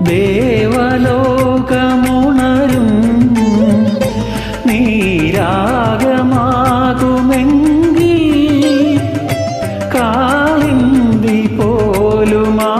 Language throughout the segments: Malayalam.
ദേവലോകമുണരും നീരാഗമാകുമെങ്കിൽ കാളിന്തി പോലുമാ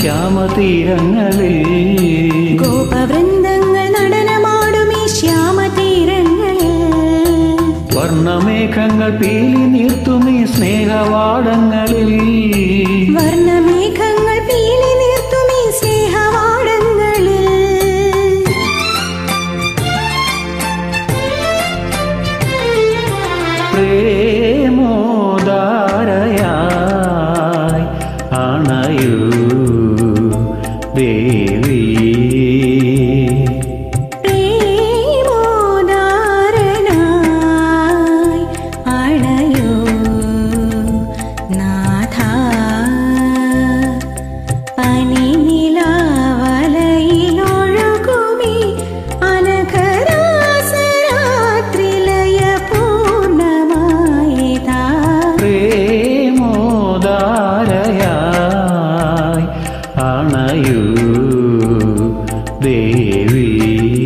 ശ്യാമതീരങ്ങളിൽ. ഗോപവൃന്ദങ്ങൾ നടനമാടും ഈ ശ്യാമതീരങ്ങളിൽ. വർണമേഘങ്ങൾ പീലി നീർത്തും ഈ സ്നേഹവാടങ്ങളിൽ. വർണമേഘങ്ങൾ പീലി നീർത്തും ഈ സ്നേഹവാടങ്ങളിൽ. പ്രേമോദാരയായി ಬೇಡ ദേവീ